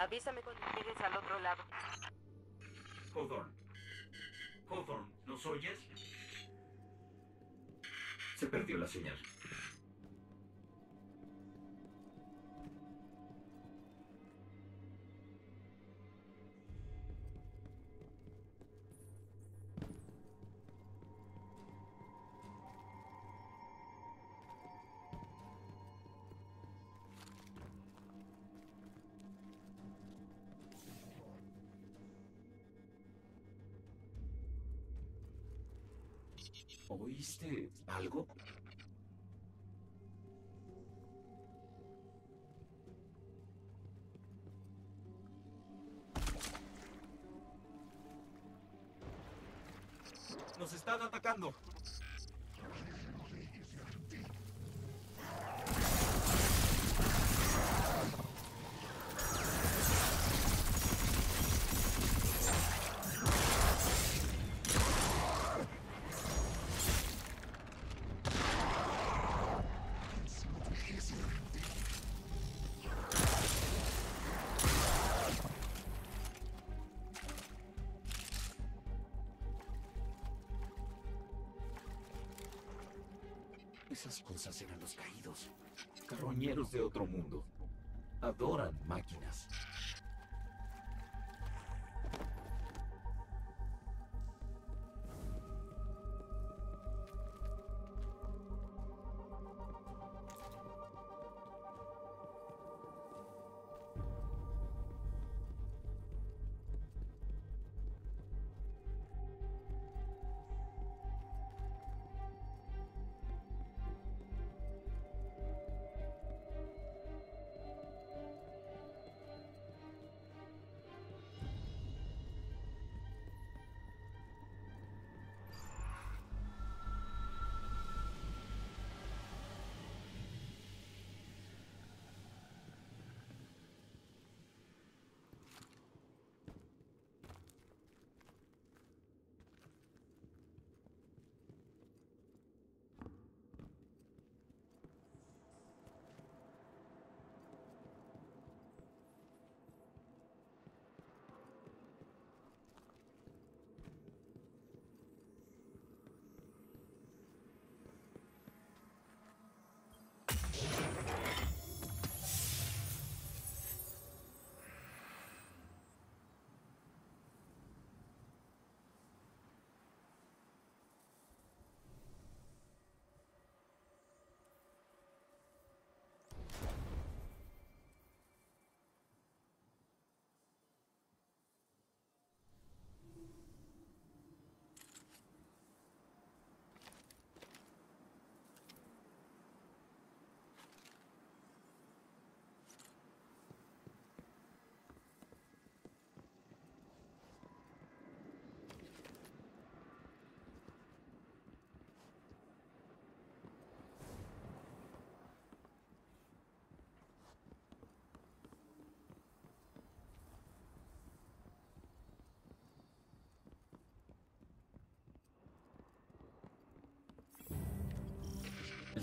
Avísame cuando llegues al otro lado. Hawthorne. Hawthorne, ¿nos oyes? Se perdió la señal. ¿Oíste algo? ¡Nos están atacando! Esas cosas eran los caídos. Carroñeros de otro mundo. Adoran máquinas.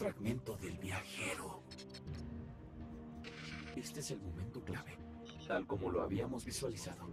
Fragmento del viajero. Este es el momento clave, tal como lo habíamos visualizado.